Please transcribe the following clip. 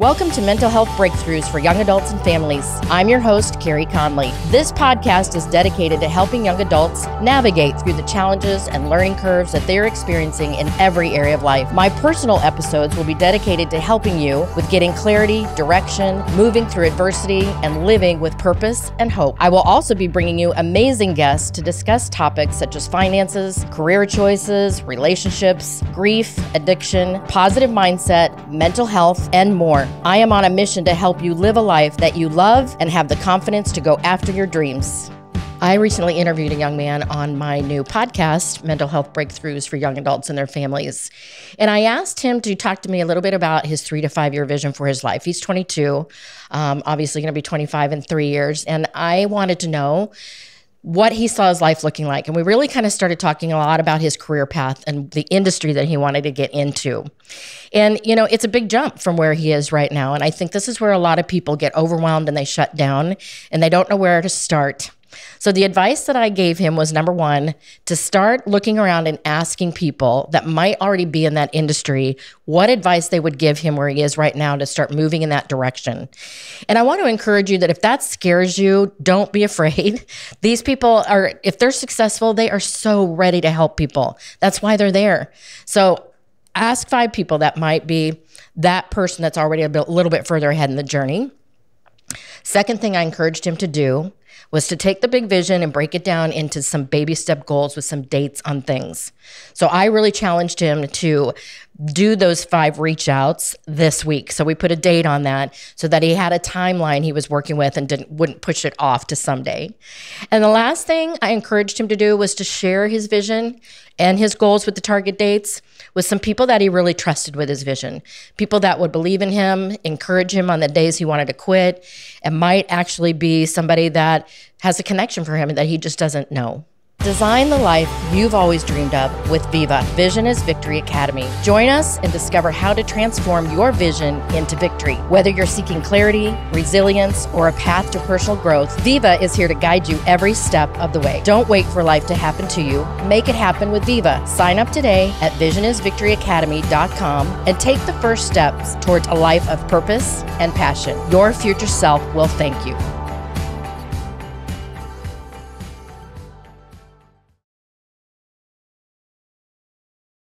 Welcome to Mental Health Breakthroughs for Young Adults and Families. I'm your host, Carey Conley. This podcast is dedicated to helping young adults navigate through the challenges and learning curves that they're experiencing in every area of life. My personal episodes will be dedicated to helping you with getting clarity, direction, moving through adversity, and living with purpose and hope. I will also be bringing you amazing guests to discuss topics such as finances, career choices, relationships, grief, addiction, positive mindset, mental health, and more. I am on a mission to help you live a life that you love and have the confidence to go after your dreams. I recently interviewed a young man on my new podcast, Mental Health Breakthroughs for Young Adults and Their Families. And I asked him to talk to me a little bit about his three to five year vision for his life. He's 22, um, obviously going to be 25 in three years. And I wanted to know what he saw his life looking like. And we really kind of started talking a lot about his career path and the industry that he wanted to get into. And, you know, it's a big jump from where he is right now. And I think this is where a lot of people get overwhelmed and they shut down and they don't know where to start. So, the advice that I gave him was number one, to start looking around and asking people that might already be in that industry what advice they would give him where he is right now to start moving in that direction. And I want to encourage you that if that scares you, don't be afraid. These people are, if they're successful, they are so ready to help people. That's why they're there. So, ask five people that might be that person that's already a little bit further ahead in the journey. Second thing I encouraged him to do was to take the big vision and break it down into some baby step goals with some dates on things. So I really challenged him to do those five reach outs this week. So we put a date on that so that he had a timeline he was working with and didn't wouldn't push it off to someday. And the last thing I encouraged him to do was to share his vision and his goals with the target dates with some people that he really trusted with his vision. People that would believe in him, encourage him on the days he wanted to quit, and might actually be somebody that has a connection for him that he just doesn't know. Design the life you've always dreamed of with Viva Vision is Victory Academy. Join us and discover how to transform your vision into victory. Whether you're seeking clarity, resilience, or a path to personal growth, Viva is here to guide you every step of the way. Don't wait for life to happen to you. Make it happen with Viva. Sign up today at visionisvictoryacademy.com and take the first steps towards a life of purpose and passion. Your future self will thank you.